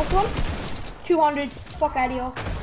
Knocked one. 200. Fuck out of here.